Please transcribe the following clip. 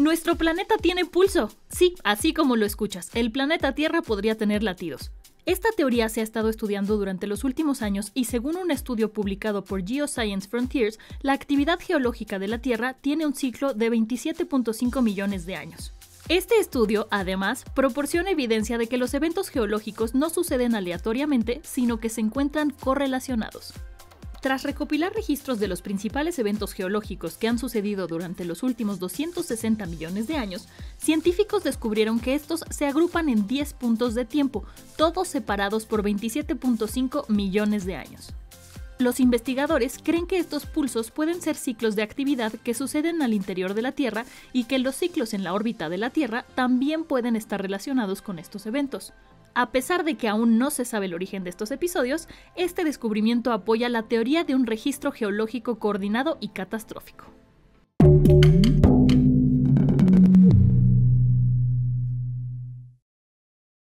Nuestro planeta tiene pulso. Sí, así como lo escuchas, el planeta Tierra podría tener latidos. Esta teoría se ha estado estudiando durante los últimos años y según un estudio publicado por Geoscience Frontiers, la actividad geológica de la Tierra tiene un ciclo de 27.5 millones de años. Este estudio, además, proporciona evidencia de que los eventos geológicos no suceden aleatoriamente, sino que se encuentran correlacionados. Tras recopilar registros de los principales eventos geológicos que han sucedido durante los últimos 260 millones de años, científicos descubrieron que estos se agrupan en 10 puntos de tiempo, todos separados por 27.5 millones de años. Los investigadores creen que estos pulsos pueden ser ciclos de actividad que suceden al interior de la Tierra y que los ciclos en la órbita de la Tierra también pueden estar relacionados con estos eventos. A pesar de que aún no se sabe el origen de estos episodios, este descubrimiento apoya la teoría de un registro geológico coordinado y catastrófico.